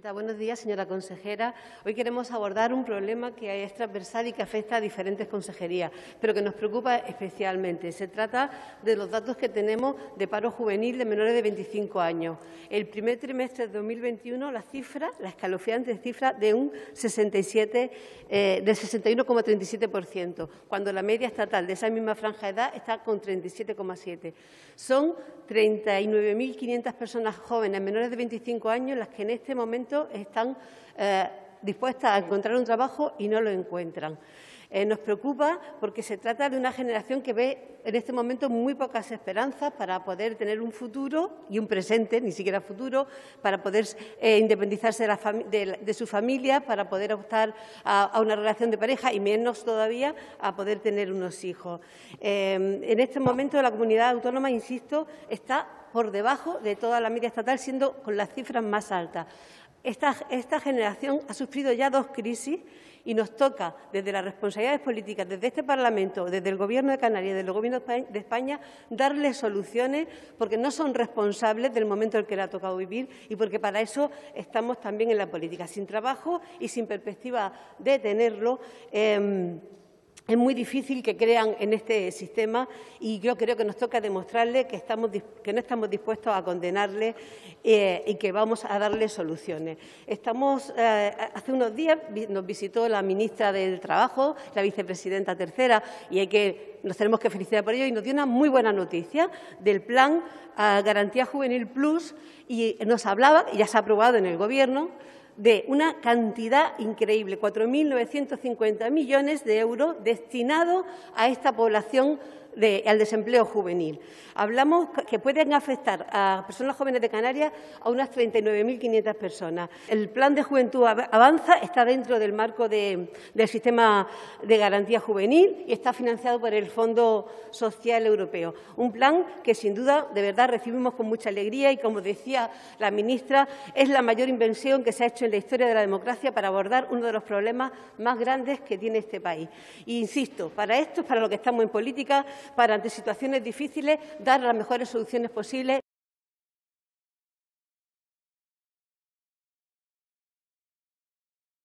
Buenos días, señora consejera. Hoy queremos abordar un problema que es transversal y que afecta a diferentes consejerías, pero que nos preocupa especialmente. Se trata de los datos que tenemos de paro juvenil de menores de 25 años. El primer trimestre de 2021, la cifra, la escalofriante cifra de un 67, eh, del 61,37%, cuando la media estatal de esa misma franja de edad está con 37,7%. Son 39.500 personas jóvenes menores de 25 años las que en este momento están eh, dispuestas a encontrar un trabajo y no lo encuentran. Eh, nos preocupa porque se trata de una generación que ve en este momento muy pocas esperanzas para poder tener un futuro y un presente, ni siquiera futuro, para poder eh, independizarse de, su familia, para poder optar a, una relación de pareja y menos todavía a poder tener unos hijos. en este momento la comunidad autónoma, insisto, está por debajo de toda la media estatal, siendo con las cifras más altas. Esta, generación ha sufrido ya dos crisis y nos toca, desde las responsabilidades políticas, desde este Parlamento, desde el Gobierno de Canarias, desde el Gobierno de España, darles soluciones porque no son responsables del momento en el que le ha tocado vivir y porque para eso estamos también en la política. Sin trabajo y sin perspectiva de tenerlo, em, es muy difícil que crean en este sistema y yo creo que nos toca demostrarle que, no estamos dispuestos a condenarle eh, y que vamos a darle soluciones. Estamos, eh, hace unos días nos visitó la ministra del Trabajo, la vicepresidenta tercera, y hay que, nos tenemos que felicitar por ello, y nos dio una muy buena noticia del plan ah, Garantía Juvenil Plus y nos hablaba, y ya se ha aprobado en el Gobierno, de una cantidad increíble, 4.950 millones de euros destinados a esta población al desempleo juvenil. Hablamos que pueden afectar a personas jóvenes de Canarias a unas 39.500 personas. El plan de juventud avanza, está dentro del marco del sistema de garantía juvenil y está financiado por el Fondo Social Europeo. Un plan que, sin duda, de verdad recibimos con mucha alegría y, como decía la ministra, es la mayor inversión que se ha hecho en la historia de la democracia para abordar uno de los problemas más grandes que tiene este país. insisto, para esto es para lo que estamos en política, para ante situaciones difíciles dar las mejores soluciones posibles.